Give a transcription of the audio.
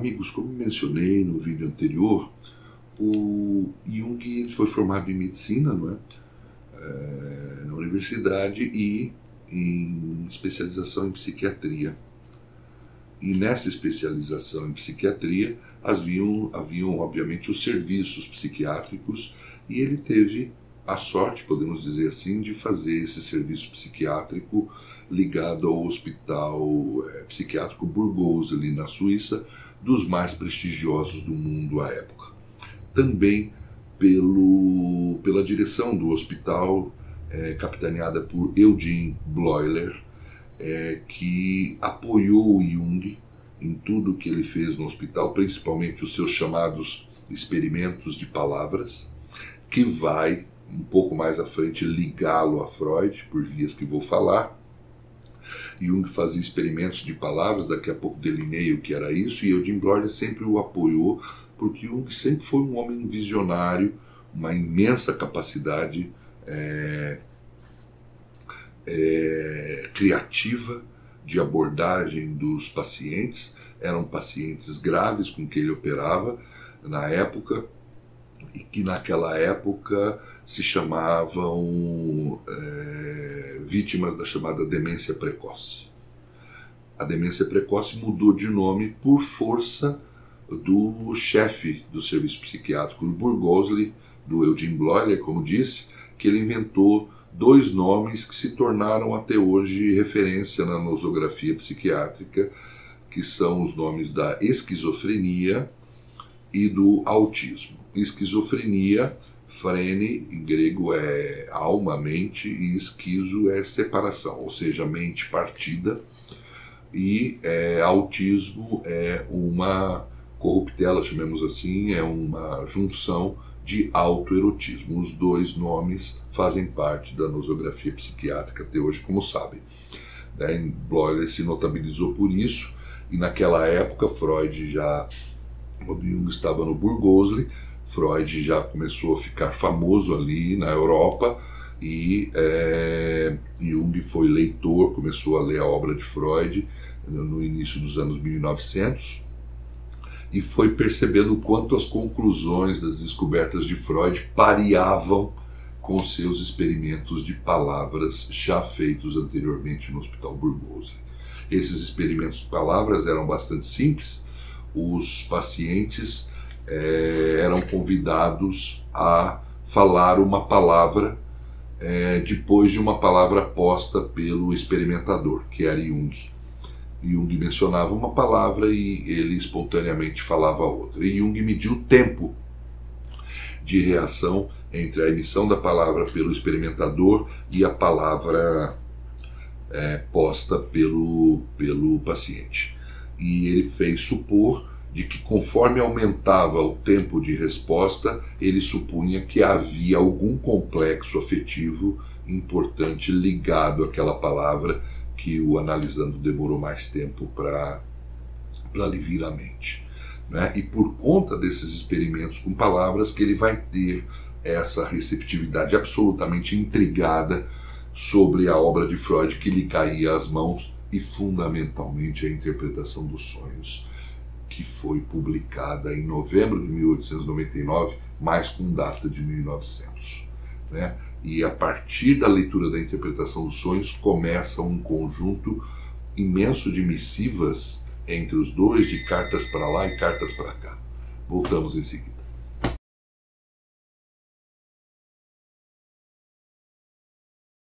Amigos, como mencionei no vídeo anterior, o Jung foi formado em medicina, não é? é na universidade e em especialização em psiquiatria. E nessa especialização em psiquiatria haviam, haviam obviamente os serviços psiquiátricos e ele teve a sorte, podemos dizer assim, de fazer esse serviço psiquiátrico ligado ao Hospital é, Psiquiátrico Burgos, ali na Suíça, dos mais prestigiosos do mundo à época. Também pelo, pela direção do hospital, é, capitaneada por Eugene Bloiler, é, que apoiou Jung em tudo que ele fez no hospital, principalmente os seus chamados experimentos de palavras, que vai um pouco mais à frente ligá-lo a Freud, por vias que vou falar. Jung fazia experimentos de palavras, daqui a pouco delineio o que era isso, e Eugene Bloiler sempre o apoiou, porque Jung sempre foi um homem visionário, uma imensa capacidade é, é, criativa de abordagem dos pacientes. Eram pacientes graves com que ele operava na época e que naquela época se chamavam é, vítimas da chamada demência precoce. A demência precoce mudou de nome por força do chefe do serviço psiquiátrico do Burgosli, do Eugene Bloiler, como disse, que ele inventou dois nomes que se tornaram até hoje referência na nosografia psiquiátrica, que são os nomes da esquizofrenia e do autismo. Esquizofrenia, frene, em grego é alma, mente, e esquizo é separação, ou seja, mente partida, e é, autismo é uma corruptela, chamemos assim, é uma junção de autoerotismo. Os dois nomes fazem parte da nosografia psiquiátrica até hoje, como sabem. Né? Bloiler se notabilizou por isso, e naquela época Freud já, quando Jung estava no Burgosli, Freud já começou a ficar famoso ali na Europa, e é, Jung foi leitor, começou a ler a obra de Freud no início dos anos 1900, e foi percebendo o quanto as conclusões das descobertas de Freud pareavam com seus experimentos de palavras já feitos anteriormente no Hospital Burgos. Esses experimentos de palavras eram bastante simples. Os pacientes eh, eram convidados a falar uma palavra eh, depois de uma palavra posta pelo experimentador, que era Jung. Jung mencionava uma palavra e ele espontaneamente falava outra. E Jung mediu o tempo de reação entre a emissão da palavra pelo experimentador e a palavra é, posta pelo, pelo paciente. E ele fez supor de que conforme aumentava o tempo de resposta, ele supunha que havia algum complexo afetivo importante ligado àquela palavra que o analisando demorou mais tempo para aliviar a mente. Né? E por conta desses experimentos com palavras que ele vai ter essa receptividade absolutamente intrigada sobre a obra de Freud que lhe caía às mãos e fundamentalmente a interpretação dos sonhos, que foi publicada em novembro de 1899, mais com data de 1900. Né? E a partir da leitura da interpretação dos sonhos começa um conjunto imenso de missivas entre os dois, de cartas para lá e cartas para cá. Voltamos em seguida.